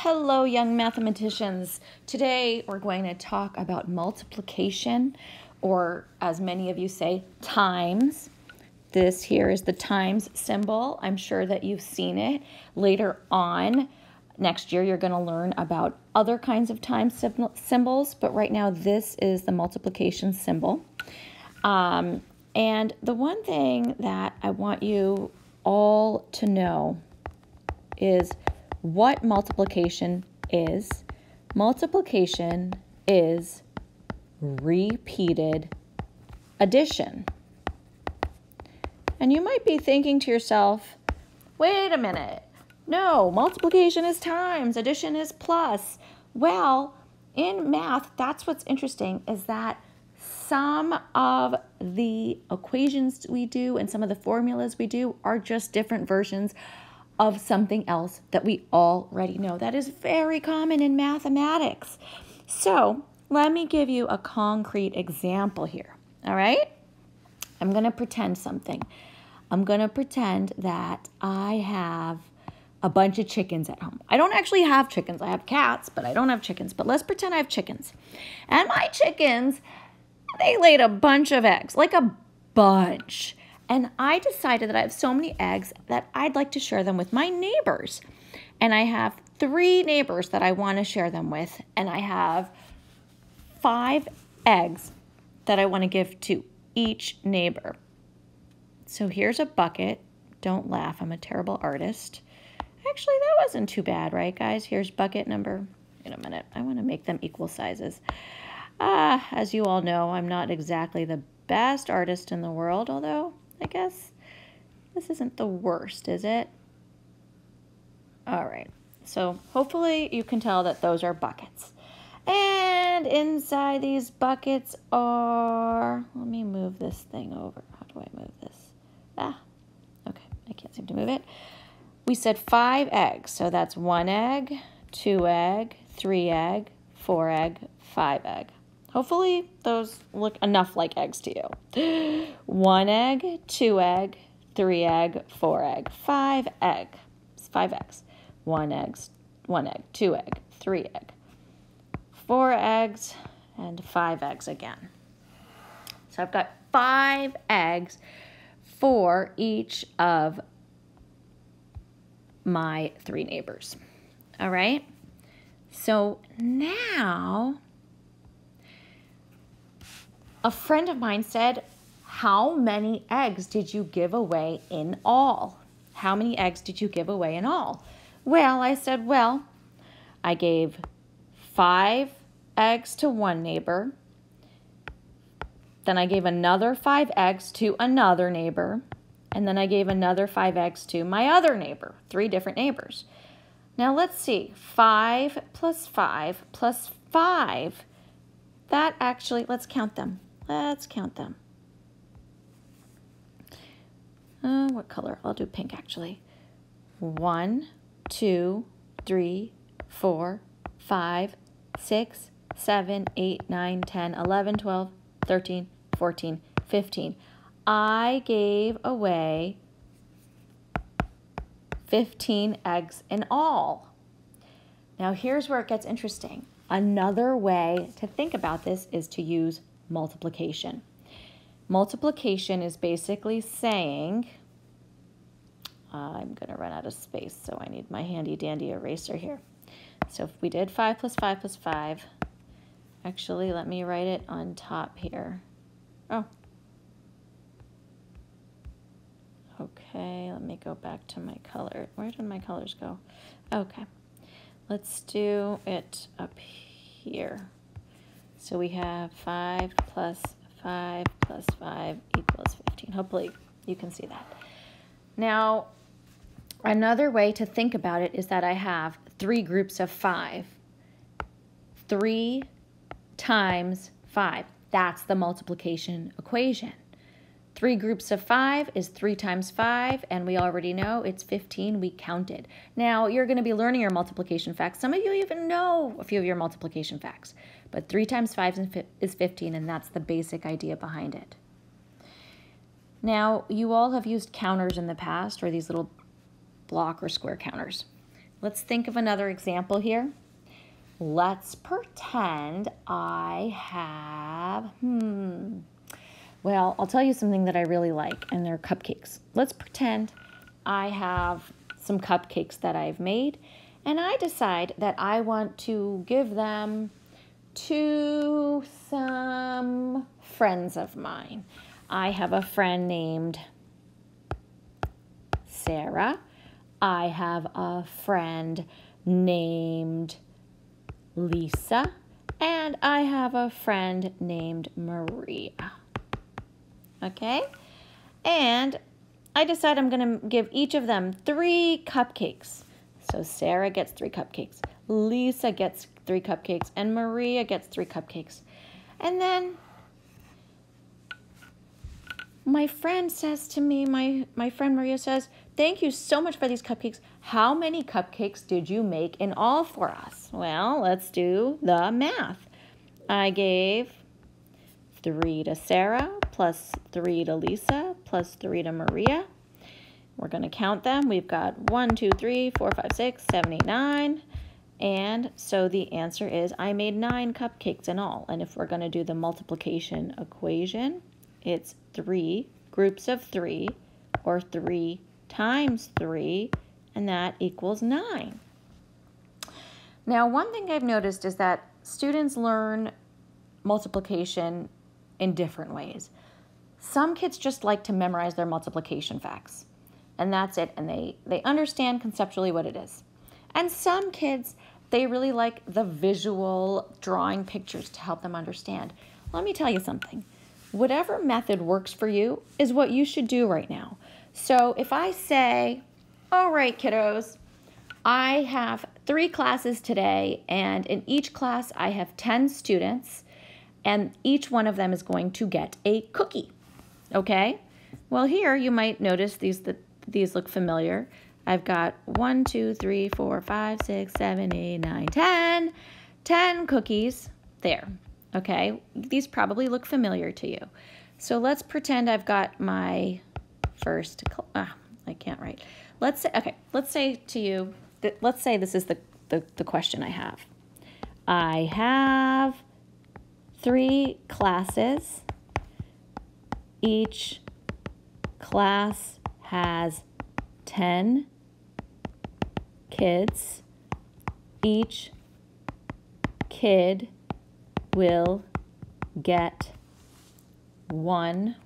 Hello, young mathematicians. Today we're going to talk about multiplication, or as many of you say, times. This here is the times symbol. I'm sure that you've seen it. Later on, next year, you're going to learn about other kinds of times symbols, but right now, this is the multiplication symbol. Um, and the one thing that I want you all to know is what multiplication is. Multiplication is repeated addition. And you might be thinking to yourself, wait a minute. No, multiplication is times, addition is plus. Well, in math, that's what's interesting is that some of the equations we do and some of the formulas we do are just different versions of something else that we already know. That is very common in mathematics. So let me give you a concrete example here, all right? I'm going to pretend something. I'm going to pretend that I have a bunch of chickens at home. I don't actually have chickens. I have cats, but I don't have chickens. But let's pretend I have chickens. And my chickens, they laid a bunch of eggs, like a bunch. And I decided that I have so many eggs that I'd like to share them with my neighbors. And I have three neighbors that I want to share them with. And I have five eggs that I want to give to each neighbor. So here's a bucket. Don't laugh, I'm a terrible artist. Actually, that wasn't too bad, right, guys? Here's bucket number. Wait a minute. I want to make them equal sizes. Ah, as you all know, I'm not exactly the best artist in the world, although I guess this isn't the worst, is it? All right, so hopefully you can tell that those are buckets. And inside these buckets are, let me move this thing over. How do I move this? Ah, okay, I can't seem to move it. We said five eggs, so that's one egg, two egg, three egg, four egg, five egg. Hopefully those look enough like eggs to you. One egg, two egg, three egg, four egg, five egg. Five eggs. One eggs, one egg, two egg, three egg, four eggs, and five eggs again. So I've got five eggs for each of my three neighbors. All right. So now a friend of mine said, How many eggs did you give away in all? How many eggs did you give away in all? Well, I said, Well, I gave five eggs to one neighbor. Then I gave another five eggs to another neighbor. And then I gave another five eggs to my other neighbor, three different neighbors. Now let's see, five plus five plus five. That actually, let's count them. Let's count them. Uh, what color? I'll do pink actually. One, two, three, four, five, six, seven, eight, nine, ten, eleven, twelve, thirteen, fourteen, fifteen. I gave away 15 eggs in all. Now here's where it gets interesting. Another way to think about this is to use multiplication. Multiplication is basically saying, I'm going to run out of space, so I need my handy dandy eraser here. So if we did 5 plus 5 plus 5, actually, let me write it on top here. Oh. Okay, let me go back to my color. Where did my colors go? Okay. Let's do it up here. So we have 5 plus 5 plus 5 equals 15. Hopefully you can see that. Now, another way to think about it is that I have three groups of 5. 3 times 5. That's the multiplication equation. Three groups of five is three times five, and we already know it's 15. We counted. Now, you're going to be learning your multiplication facts. Some of you even know a few of your multiplication facts, but three times five is 15, and that's the basic idea behind it. Now, you all have used counters in the past, or these little block or square counters. let's think of another example here. Let's pretend I have, hmm, well, I'll tell you something that I really like, and they're cupcakes. Let's pretend I have some cupcakes that I've made, and I decide that I want to give them to some friends of mine. I have a friend named Sarah. I have a friend named Lisa. And I have a friend named Maria. Okay? And I decide I'm to give each of them three cupcakes. So Sarah gets three cupcakes, Lisa gets three cupcakes, and Maria gets three cupcakes. And then my friend says to me, my, my friend Maria says, Thank you so much for these cupcakes. How many cupcakes did you make in all for us? Well, let's do the math. I gave three to Sarah, plus three to Lisa, plus three to Maria. We're going to count them. We've got one, two, three, four, five, six, seven, eight, nine. And so the answer is I made nine cupcakes in all. And if we're going to do the multiplication equation, it's three groups of three or three times 3, and that equals 9. Now, one thing I've noticed is that students learn multiplication in different ways. Some kids just like to memorize their multiplication facts, and that's it, and they, they understand conceptually what it is. And some kids, they really like the visual drawing pictures to help them understand. Let me tell you something. Whatever method works for you is what you should do right now. So if I say, all right, kiddos, I have three classes today, and in each class I have 10 students, and each one of them is going to get a cookie. Okay? Well, here you might notice these that these look familiar. I've got one, two, three, four, five, six, seven, eight, nine, ten, ten cookies there. Okay? These probably look familiar to you. So let's pretend I've got my first, ah, I can't write. Let's say, okay, let's say to you, that, let's say this is the, the, the question I have. I have three classes. Each class has 10 kids. Each kid will get one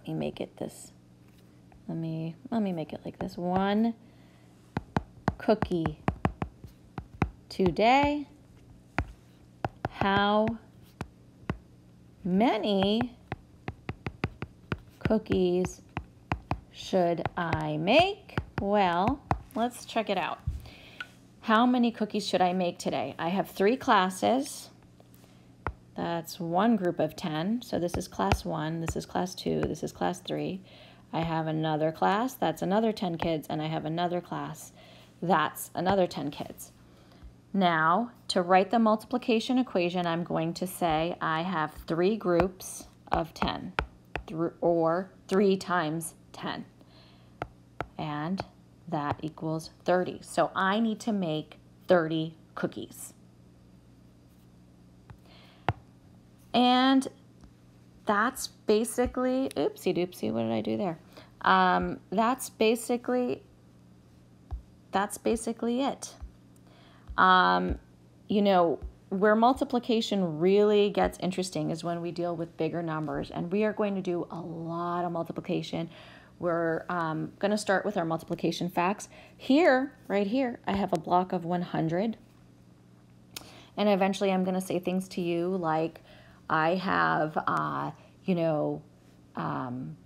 Let me make it this. Let me let me make it like this. One cookie today. How many cookies should I make? Well, let's check it out. How many cookies should I make today? I have three classes. That's one group of 10. So this is class 1, this is class 2, this is class 3. I have another class, that's another 10 kids, and I have another class, that's another 10 kids. Now, to write the multiplication equation, I'm going to say I have three groups of 10, or 3 times 10. And that equals 30. So I need to make 30 cookies. And that's basically, oopsie doopsie, what did I do there? Um, that's basically, that's basically it. Um, you know, where multiplication really gets interesting is when we deal with bigger numbers, and we are going to do a lot of multiplication. We're um, going to start with our multiplication facts. Here, right here, I have a block of 100. And eventually I'm going to say things to you like I have, uh, you know, um,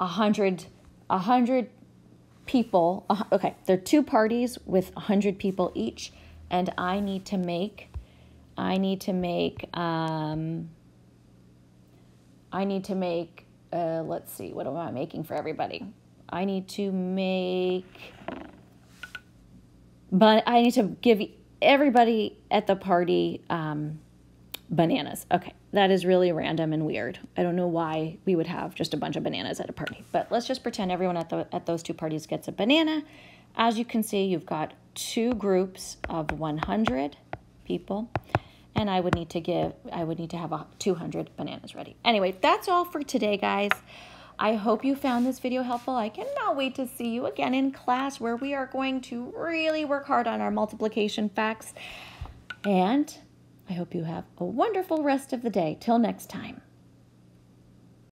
a hundred, a hundred people. Uh, okay, there are two parties with a hundred people each, and I need to make, I need to make, um, I need to make. Uh, let's see, what am I making for everybody? I need to make, but I need to give everybody at the party um, bananas. Okay, that is really random and weird. I don't know why we would have just a bunch of bananas at a party, but let's just pretend everyone at the at those two parties gets a banana. As you can see, you've got two groups of 100 people and I would need to give, I would need to have a 200 bananas ready. Anyway, that's all for today, guys. I hope you found this video helpful. I cannot wait to see you again in class where we are going to really work hard on our multiplication facts. And I hope you have a wonderful rest of the day. Till next time.